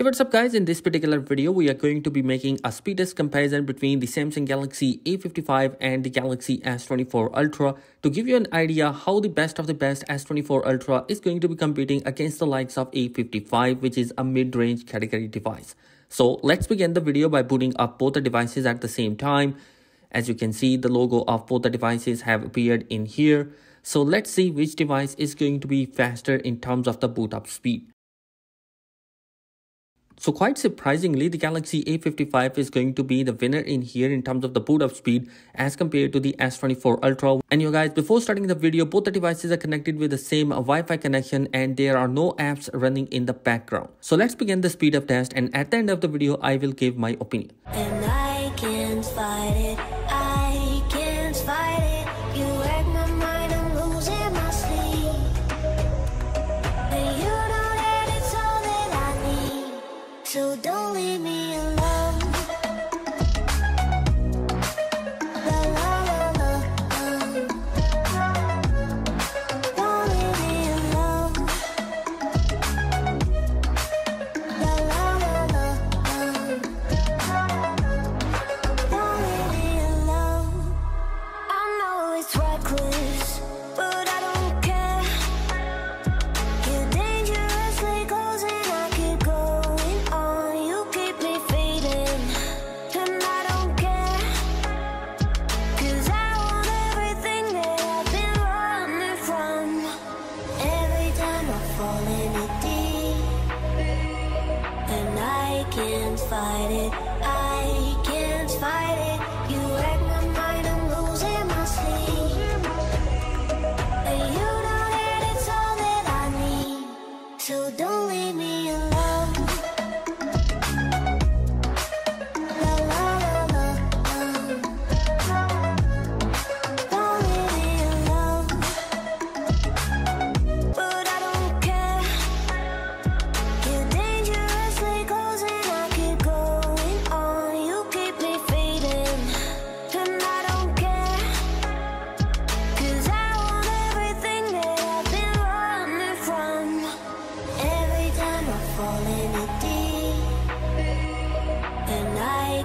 Hey what's up guys in this particular video we are going to be making a speed test comparison between the Samsung Galaxy A55 and the Galaxy S24 Ultra to give you an idea how the best of the best S24 Ultra is going to be competing against the likes of A55 which is a mid-range category device. So let's begin the video by booting up both the devices at the same time. As you can see the logo of both the devices have appeared in here. So let's see which device is going to be faster in terms of the boot up speed. So quite surprisingly, the Galaxy A55 is going to be the winner in here in terms of the boot up speed as compared to the S24 Ultra. And you guys, before starting the video, both the devices are connected with the same Wi-Fi connection and there are no apps running in the background. So let's begin the speed up test and at the end of the video, I will give my opinion. Can't fight it. I can't fight it.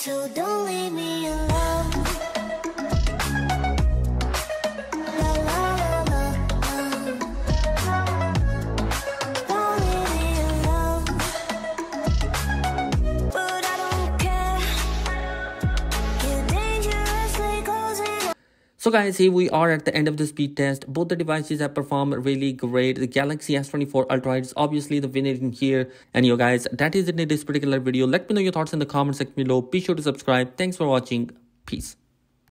So don't leave me alone. So guys, here we are at the end of the speed test. Both the devices have performed really great. The Galaxy S24 Ultra is obviously the winner in here. And you guys, that is it in this particular video. Let me know your thoughts in the comment section below. Be sure to subscribe. Thanks for watching. Peace.